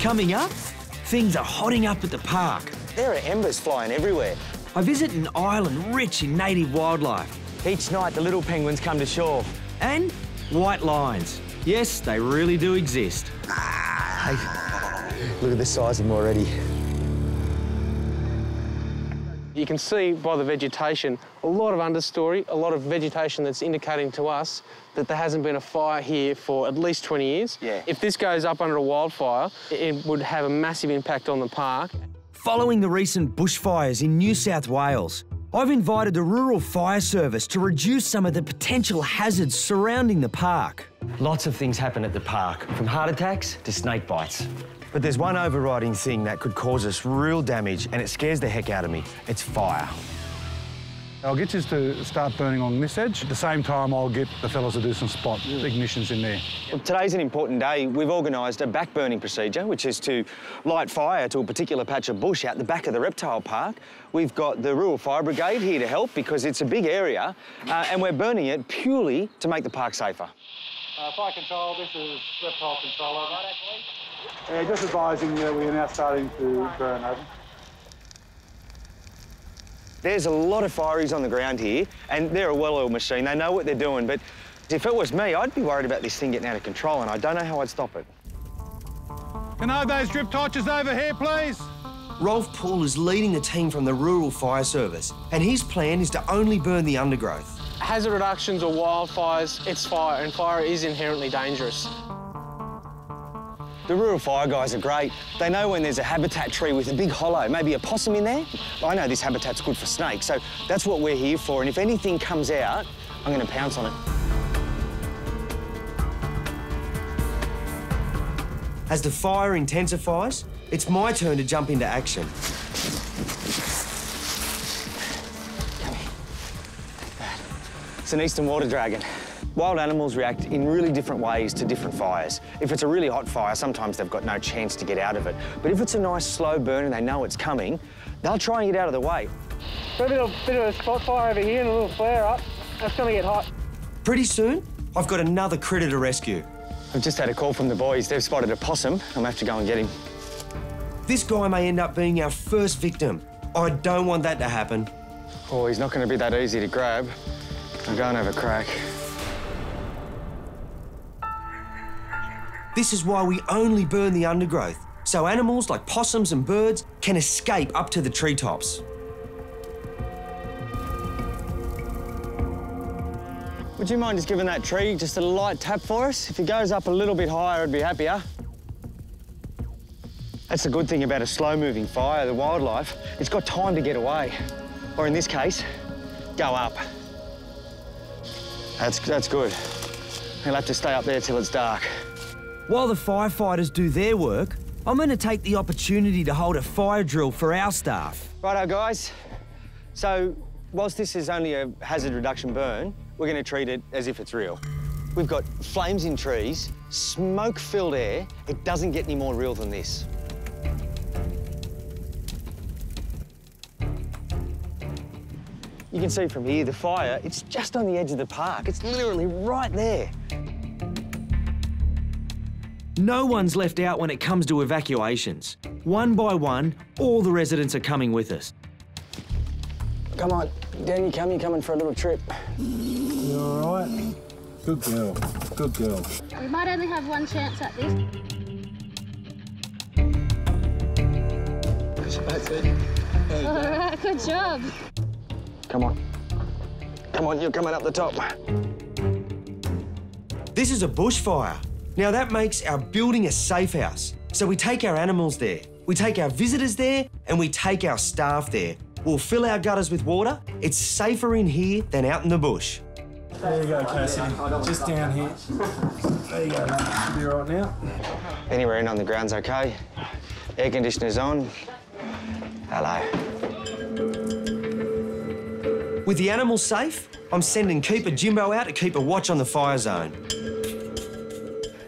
Coming up, things are hotting up at the park. There are embers flying everywhere. I visit an island rich in native wildlife. Each night, the little penguins come to shore. And white lions. Yes, they really do exist. Ah, hey, look at the size of them already. You can see by the vegetation, a lot of understory, a lot of vegetation that's indicating to us that there hasn't been a fire here for at least 20 years. Yeah. If this goes up under a wildfire, it would have a massive impact on the park. Following the recent bushfires in New South Wales, I've invited the Rural Fire Service to reduce some of the potential hazards surrounding the park. Lots of things happen at the park, from heart attacks to snake bites. But there's one overriding thing that could cause us real damage, and it scares the heck out of me. It's fire. I'll get you to start burning on this edge. At the same time, I'll get the fellas to do some spot ignitions in there. Well, today's an important day. We've organised a back burning procedure, which is to light fire to a particular patch of bush out the back of the reptile park. We've got the Rural Fire Brigade here to help because it's a big area, uh, and we're burning it purely to make the park safer. Uh, fire control, this is reptile control. Over. Yeah, just advising that we are now starting to burn over. There's a lot of fireys on the ground here, and they're a well-oiled machine. They know what they're doing, but if it was me, I'd be worried about this thing getting out of control, and I don't know how I'd stop it. Can I have those drip torches over here, please? Rolf Poole is leading the team from the Rural Fire Service, and his plan is to only burn the undergrowth. Hazard reductions or wildfires, it's fire, and fire is inherently dangerous. The rural fire guys are great. They know when there's a habitat tree with a big hollow, maybe a possum in there. I know this habitat's good for snakes, so that's what we're here for. And if anything comes out, I'm going to pounce on it. As the fire intensifies, it's my turn to jump into action. It's an eastern water dragon. Wild animals react in really different ways to different fires. If it's a really hot fire, sometimes they've got no chance to get out of it. But if it's a nice slow burn and they know it's coming, they'll try and get out of the way. A bit of, bit of a spot fire over here and a little flare up. That's going to get hot. Pretty soon, I've got another critter to rescue. I've just had a call from the boys. They've spotted a possum. I'm going to have to go and get him. This guy may end up being our first victim. I don't want that to happen. Oh, he's not going to be that easy to grab. I'll go and have a crack. This is why we only burn the undergrowth, so animals like possums and birds can escape up to the treetops. Would you mind just giving that tree just a light tap for us? If it goes up a little bit higher, I'd be happier. That's the good thing about a slow-moving fire, the wildlife. It's got time to get away. Or in this case, go up. That's, that's good. He'll have to stay up there till it's dark. While the firefighters do their work, I'm going to take the opportunity to hold a fire drill for our staff. Righto, guys. So, whilst this is only a hazard reduction burn, we're going to treat it as if it's real. We've got flames in trees, smoke-filled air. It doesn't get any more real than this. You can see from here, the fire, it's just on the edge of the park. It's literally right there. No one's left out when it comes to evacuations. One by one, all the residents are coming with us. Come on, Danny, come, you're coming for a little trip. You all right? Good girl. Good girl. We might only have one chance at this. All right, good job. Come on. Come on, you're coming up the top. This is a bushfire. Now that makes our building a safe house. So we take our animals there, we take our visitors there, and we take our staff there. We'll fill our gutters with water. It's safer in here than out in the bush. There you go, Cassidy. Just down here. There you go, mate. Should be right now. Anywhere in on the ground's okay. Air conditioner's on. Hello. With the animals safe, I'm sending Keeper Jimbo out to keep a watch on the fire zone.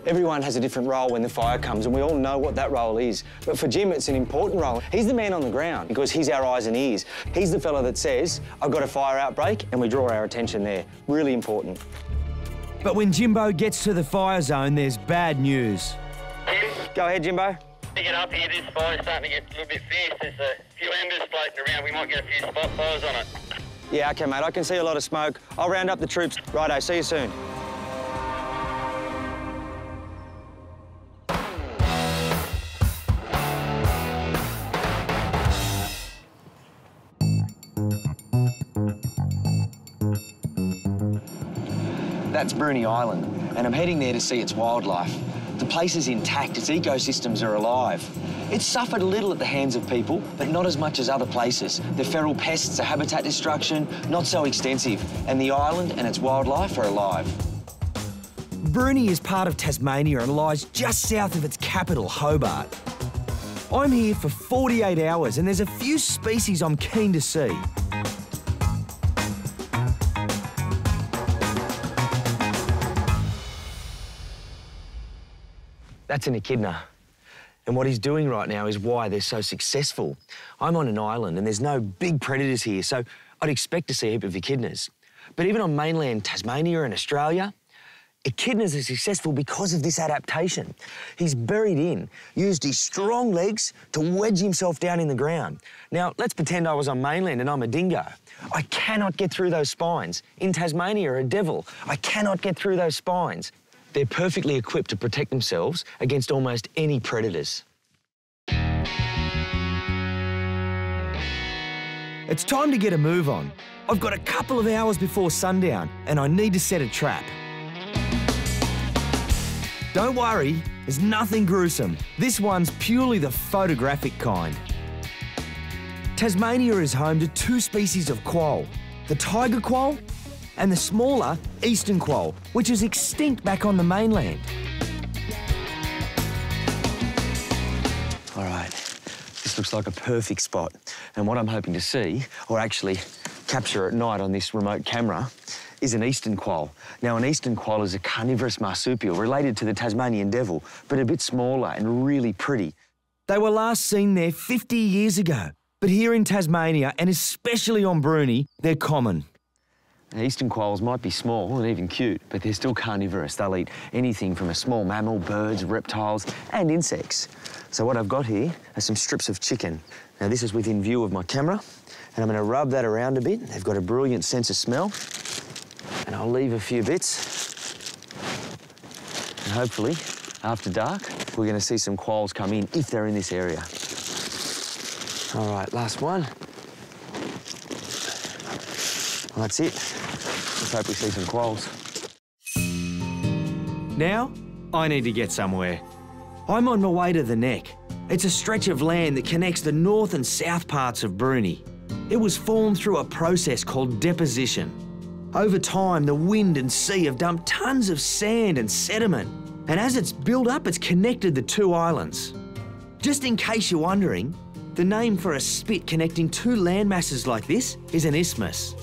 Everyone has a different role when the fire comes, and we all know what that role is. But for Jim, it's an important role. He's the man on the ground because he's our eyes and ears. He's the fella that says, I've got a fire outbreak, and we draw our attention there. Really important. But when Jimbo gets to the fire zone, there's bad news. Go ahead, Jimbo. to get up here. This fire's starting to get a little bit fierce. There's a few embers floating around. We might get a few spot fires on it. Yeah, okay, mate. I can see a lot of smoke. I'll round up the troops. Righto, see you soon. That's Bruny Island, and I'm heading there to see its wildlife. The place is intact, its ecosystems are alive. It's suffered a little at the hands of people, but not as much as other places. The feral pests, the habitat destruction, not so extensive, and the island and its wildlife are alive. Bruny is part of Tasmania and lies just south of its capital, Hobart. I'm here for 48 hours and there's a few species I'm keen to see. That's an echidna. And what he's doing right now is why they're so successful. I'm on an island and there's no big predators here, so I'd expect to see a heap of echidnas. But even on mainland Tasmania and Australia, echidnas are successful because of this adaptation. He's buried in, used his strong legs to wedge himself down in the ground. Now, let's pretend I was on mainland and I'm a dingo. I cannot get through those spines. In Tasmania, a devil. I cannot get through those spines. They're perfectly equipped to protect themselves against almost any predators. It's time to get a move on. I've got a couple of hours before sundown and I need to set a trap. Don't worry, there's nothing gruesome. This one's purely the photographic kind. Tasmania is home to two species of quoll, the tiger quoll and the smaller eastern quoll, which is extinct back on the mainland. All right, this looks like a perfect spot. And what I'm hoping to see, or actually capture at night on this remote camera, is an eastern quoll. Now, an eastern quoll is a carnivorous marsupial related to the Tasmanian devil, but a bit smaller and really pretty. They were last seen there 50 years ago, but here in Tasmania, and especially on Bruny, they're common. Eastern quolls might be small and even cute, but they're still carnivorous. They'll eat anything from a small mammal, birds, reptiles, and insects. So what I've got here are some strips of chicken. Now this is within view of my camera, and I'm gonna rub that around a bit. They've got a brilliant sense of smell. And I'll leave a few bits. And hopefully, after dark, we're gonna see some quolls come in if they're in this area. All right, last one. Well, that's it. Let's hope we see some quolls. Now, I need to get somewhere. I'm on my way to the Neck. It's a stretch of land that connects the north and south parts of Bruny. It was formed through a process called deposition. Over time, the wind and sea have dumped tons of sand and sediment, and as it's built up, it's connected the two islands. Just in case you're wondering, the name for a spit connecting two landmasses like this is an isthmus.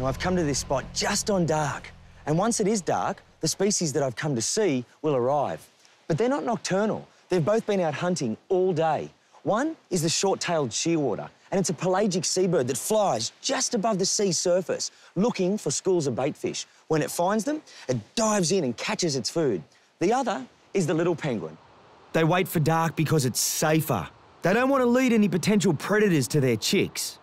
Now, I've come to this spot just on dark, and once it is dark, the species that I've come to see will arrive. But they're not nocturnal. They've both been out hunting all day. One is the short-tailed shearwater, and it's a pelagic seabird that flies just above the sea surface, looking for schools of baitfish. When it finds them, it dives in and catches its food. The other is the little penguin. They wait for dark because it's safer. They don't want to lead any potential predators to their chicks.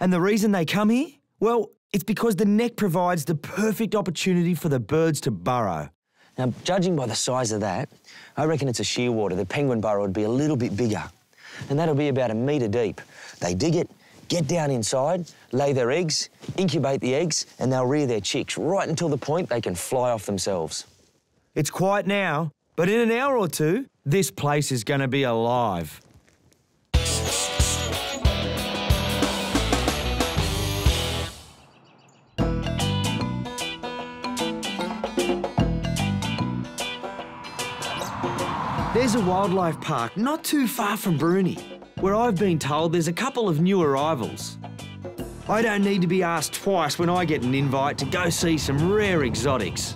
And the reason they come here? Well, it's because the neck provides the perfect opportunity for the birds to burrow. Now, judging by the size of that, I reckon it's a shearwater. The penguin burrow would be a little bit bigger, and that'll be about a metre deep. They dig it, get down inside, lay their eggs, incubate the eggs, and they'll rear their chicks right until the point they can fly off themselves. It's quiet now, but in an hour or two, this place is going to be alive. A wildlife park not too far from Bruny, where I've been told there's a couple of new arrivals. I don't need to be asked twice when I get an invite to go see some rare exotics.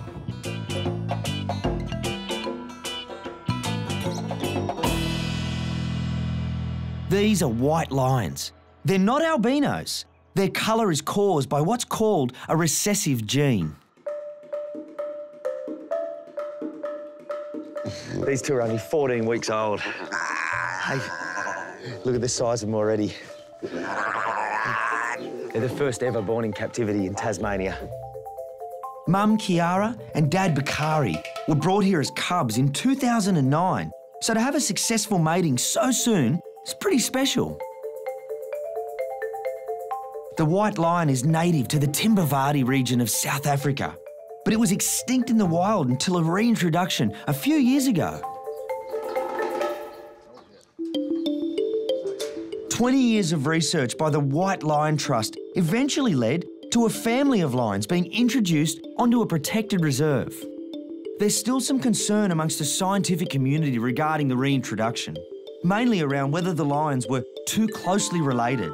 These are white lions. They're not albinos. Their colour is caused by what's called a recessive gene. These two are only 14 weeks old. Hey, look at the size of them already. They're the first ever born in captivity in Tasmania. Mum Kiara and Dad Bakari were brought here as cubs in 2009. So to have a successful mating so soon is pretty special. The white lion is native to the Timbavati region of South Africa, but it was extinct in the wild until a reintroduction a few years ago. 20 years of research by the White Lion Trust eventually led to a family of lions being introduced onto a protected reserve. There's still some concern amongst the scientific community regarding the reintroduction, mainly around whether the lions were too closely related.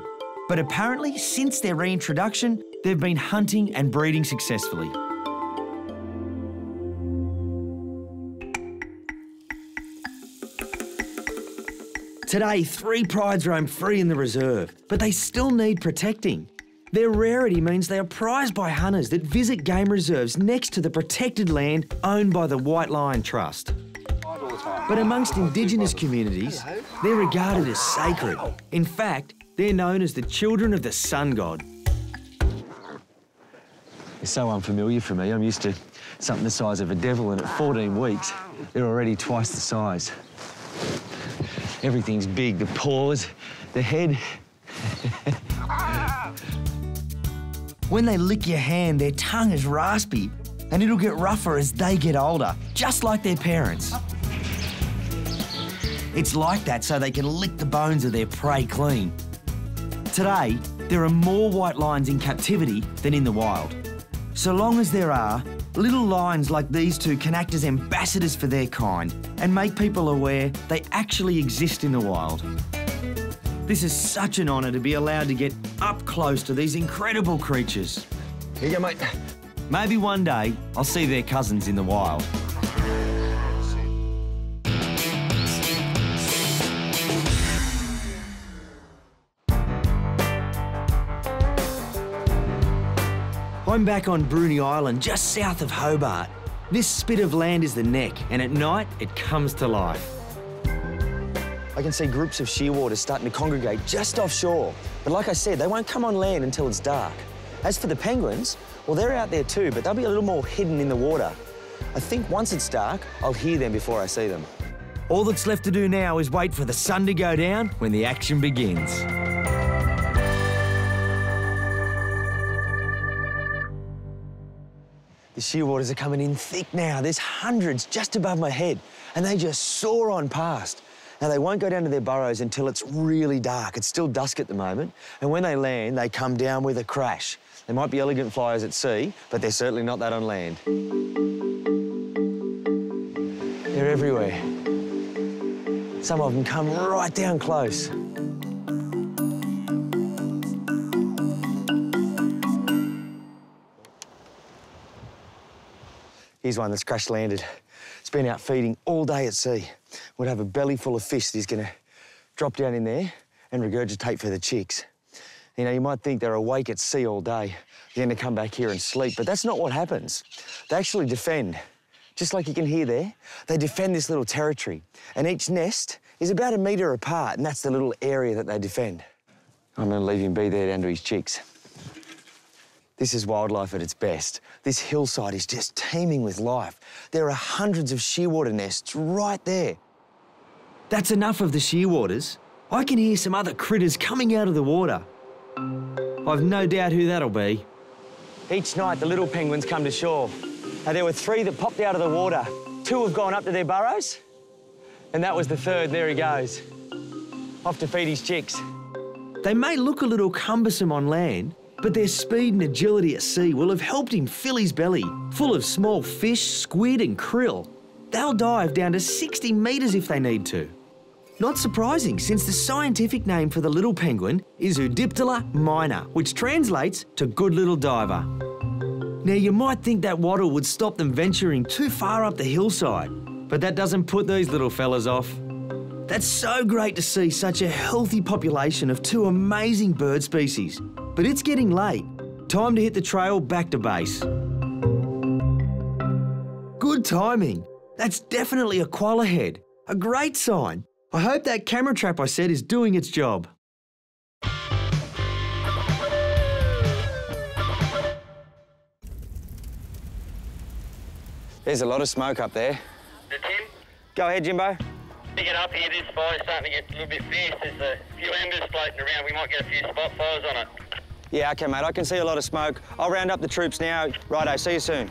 But apparently, since their reintroduction, they've been hunting and breeding successfully. Today, three prides roam free in the reserve, but they still need protecting. Their rarity means they are prized by hunters that visit game reserves next to the protected land owned by the White Lion Trust. But amongst Indigenous communities, they're regarded as sacred. In fact, they're known as the children of the sun god. It's so unfamiliar for me. I'm used to something the size of a devil, and at 14 weeks, they're already twice the size. Everything's big the paws, the head. When they lick your hand, their tongue is raspy and it'll get rougher as they get older, just like their parents. It's like that so they can lick the bones of their prey clean. Today, there are more white lions in captivity than in the wild. So long as there are, little lions like these two can act as ambassadors for their kind and make people aware they actually exist in the wild. This is such an honour to be allowed to get up close to these incredible creatures. Here you go, mate. Maybe one day I'll see their cousins in the wild. I'm back on Bruny Island, just south of Hobart. This spit of land is the neck, and at night it comes to life. I can see groups of shearwaters starting to congregate just offshore. But like I said, they won't come on land until it's dark. As for the penguins, well, they're out there too, but they'll be a little more hidden in the water. I think once it's dark, I'll hear them before I see them. All that's left to do now is wait for the sun to go down when the action begins. The shearwaters are coming in thick now. There's hundreds just above my head, and they just soar on past. Now, they won't go down to their burrows until it's really dark. It's still dusk at the moment, and when they land, they come down with a crash. They might be elegant flyers at sea, but they're certainly not that on land. They're everywhere. Some of them come right down close. Here's one that's crash landed. It's been out feeding all day at sea. Would have a belly full of fish that he's gonna drop down in there and regurgitate for the chicks. You know, you might think they're awake at sea all day. They're gonna come back here and sleep, but that's not what happens. They actually defend. Just like you can hear there, they defend this little territory. And each nest is about a metre apart, and that's the little area that they defend. I'm gonna leave him be there down to his chicks. This is wildlife at its best. This hillside is just teeming with life. There are hundreds of shearwater nests right there. That's enough of the shearwaters. I can hear some other critters coming out of the water. I've no doubt who that'll be. Each night, the little penguins come to shore. Now, there were three that popped out of the water. Two have gone up to their burrows, and that was the third. There he goes. Off to feed his chicks. They may look a little cumbersome on land, but their speed and agility at sea will have helped him fill his belly, full of small fish, squid, and krill. They'll dive down to 60 metres if they need to. Not surprising, since the scientific name for the little penguin is Eudyptula minor, which translates to good little diver. Now, you might think that waddle would stop them venturing too far up the hillside, but that doesn't put these little fellas off. That's so great to see such a healthy population of two amazing bird species. But it's getting late. Time to hit the trail back to base. Good timing. That's definitely a quoll ahead. A great sign. I hope that camera trap I set is doing its job. There's a lot of smoke up there. The Tim, Go ahead, Jimbo. pick it up here. This fire's starting to get a little bit fierce. There's a few embers floating around. We might get a few spot fires on it. Yeah, okay, mate. I can see a lot of smoke. I'll round up the troops now. Righto, see you soon.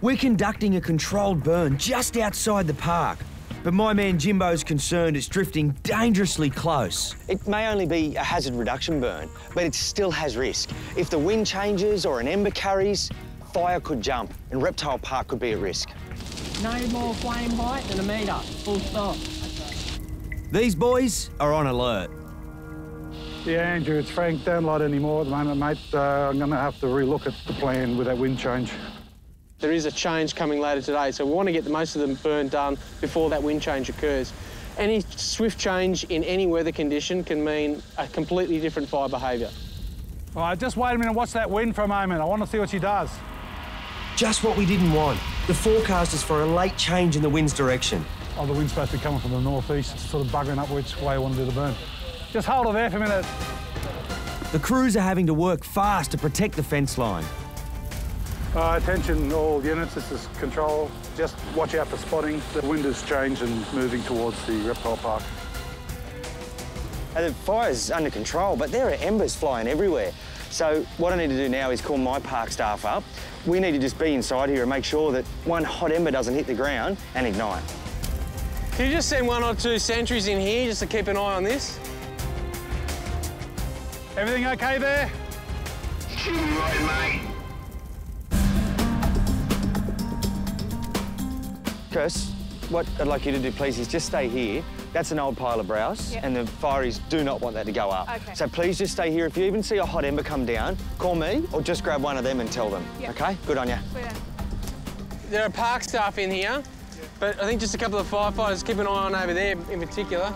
We're conducting a controlled burn just outside the park. But my man Jimbo's concerned it's drifting dangerously close. It may only be a hazard reduction burn, but it still has risk. If the wind changes or an ember carries, fire could jump and Reptile Park could be at risk. No more flame height than a metre. Full stop. These boys are on alert. Yeah, Andrew, it's Frank. Don't light anymore at the moment, mate. Uh, I'm going to have to relook at the plan with that wind change. There is a change coming later today, so we want to get the most of the burn done before that wind change occurs. Any swift change in any weather condition can mean a completely different fire behaviour. All right, just wait a minute. Watch that wind for a moment. I want to see what she does. Just what we didn't want. The forecast is for a late change in the wind's direction. Oh, the wind's supposed to be coming from the northeast, sort of buggering up which way I want to do the burn. Just hold it there for a minute. The crews are having to work fast to protect the fence line. Uh, attention, all units. This is control. Just watch out for spotting. The wind has changed and moving towards the reptile park. Uh, The fire's under control, but there are embers flying everywhere. So what I need to do now is call my park staff up. We need to just be inside here and make sure that one hot ember doesn't hit the ground and ignite. Can you just send one or two sentries in here just to keep an eye on this? Everything okay there? You right, mate. Chris, what I'd like you to do, please, is just stay here. That's an old pile of browse, Yep. and the fireys do not want that to go up. Okay. So please just stay here. If you even see a hot ember come down, call me or just grab one of them and tell them. Yep. Okay? Good on you. There are park staff in here, but I think just a couple of firefighters keep an eye on over there in particular.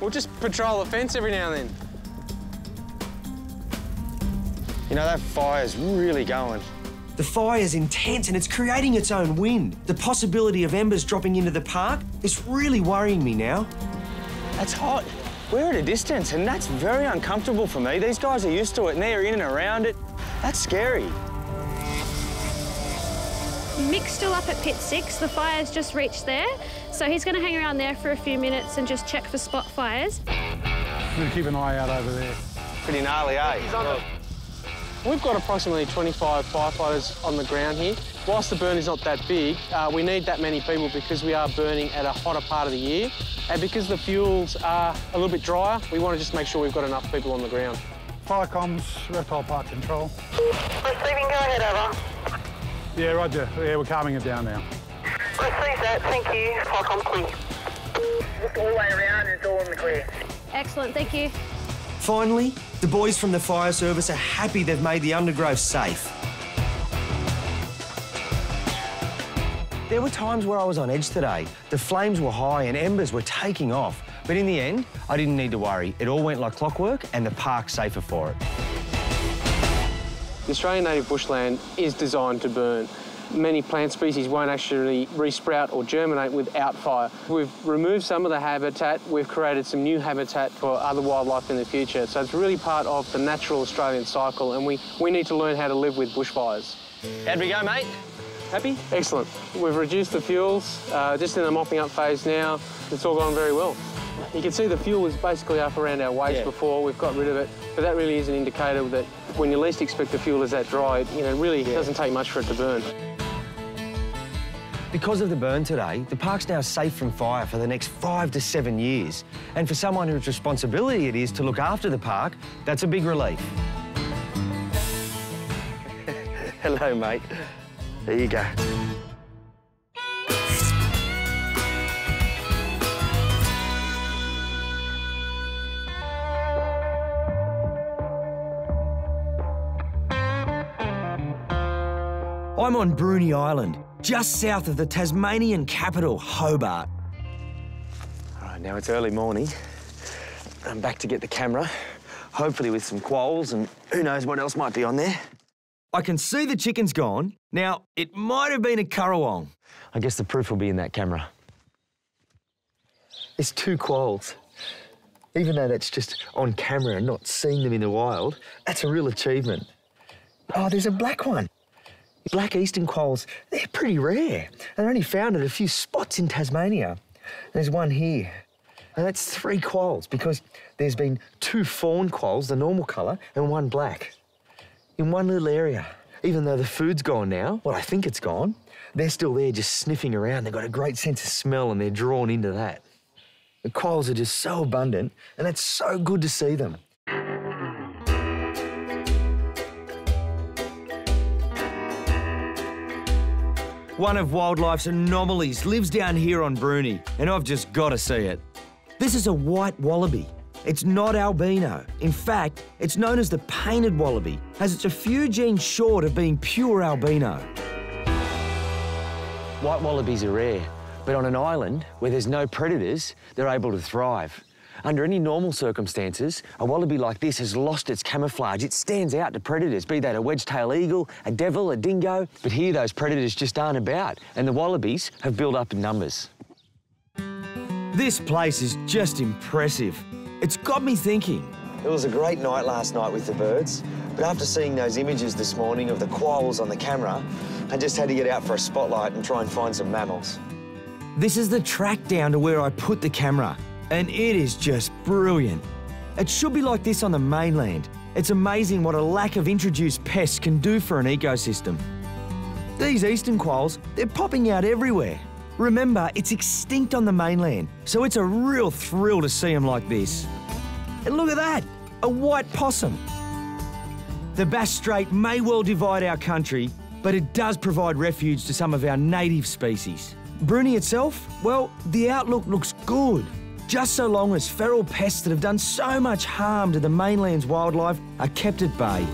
We'll just patrol the fence every now and then. You know, that fire's really going. The fire is intense and it's creating its own wind. The possibility of embers dropping into the park is really worrying me now. That's hot. We're at a distance, and that's very uncomfortable for me. These guys are used to it, and they're in and around it. That's scary. Mick's still up at pit six. The fire's just reached there. So he's going to hang around there for a few minutes and just check for spot fires. I'm going to keep an eye out over there. Pretty gnarly, eh? We've got approximately 25 firefighters on the ground here. Whilst the burn is not that big, uh, we need that many people because we are burning at a hotter part of the year. And because the fuels are a little bit drier, we want to just make sure we've got enough people on the ground. Fire comms, reptile park control. Receiving, go ahead, over. Yeah, roger. Yeah, we're calming it down now. Receive that, thank you. Falcon clear. Look all the way around, it's all in the clear. Excellent, thank you. Finally, the boys from the fire service are happy they've made the undergrowth safe. There were times where I was on edge today. The flames were high and embers were taking off. But in the end, I didn't need to worry. It all went like clockwork, and the park's safer for it. The Australian native bushland is designed to burn. Many plant species won't actually resprout or germinate without fire. We've removed some of the habitat, we've created some new habitat for other wildlife in the future. So it's really part of the natural Australian cycle and we, we need to learn how to live with bushfires. How'd we go, mate? Happy? Excellent. We've reduced the fuels, uh, just in the mopping up phase now. It's all gone very well. You can see the fuel was basically up around our waist Yeah. before, we've got rid of it. But that really is an indicator that when you least expect the fuel is that dry, you know, it really doesn't take much for it to burn. Because of the burn today, the park's now safe from fire for the next five to seven years. And for someone whose responsibility it is to look after the park, that's a big relief. Hello, mate. There you go. I'm on Bruny Island, just south of the Tasmanian capital, Hobart. All right, now it's early morning. I'm back to get the camera, hopefully with some quolls and who knows what else might be on there. I can see the chicken's gone. Now, it might have been a currawong. I guess the proof will be in that camera. It's two quolls. Even though that's just on camera and not seeing them in the wild, that's a real achievement. Oh, there's a black one. Black eastern quolls, they're pretty rare. They're only found at a few spots in Tasmania. There's one here. And that's three quolls because there's been two fawn quolls, the normal colour, and one black. In one little area. Even though the food's gone now, well, I think it's gone, they're still there just sniffing around. They've got a great sense of smell and they're drawn into that. The quolls are just so abundant and it's so good to see them. One of wildlife's anomalies lives down here on Bruny, and I've just got to see it. This is a white wallaby. It's not albino. In fact, it's known as the painted wallaby, as it's a few genes short of being pure albino. White wallabies are rare, but on an island where there's no predators, they're able to thrive. Under any normal circumstances, a wallaby like this has lost its camouflage. It stands out to predators, be that a wedge-tailed eagle, a devil, a dingo. But here, those predators just aren't about, and the wallabies have built up in numbers. This place is just impressive. It's got me thinking. It was a great night last night with the birds, but after seeing those images this morning of the quolls on the camera, I just had to get out for a spotlight and try and find some mammals. This is the track down to where I put the camera, and it is just brilliant. It should be like this on the mainland. It's amazing what a lack of introduced pests can do for an ecosystem. These eastern quolls, they're popping out everywhere. Remember, it's extinct on the mainland, so it's a real thrill to see them like this. And look at that, a white possum. The Bass Strait may well divide our country, but it does provide refuge to some of our native species. Bruny itself, well, the outlook looks good, just so long as feral pests that have done so much harm to the mainland's wildlife are kept at bay.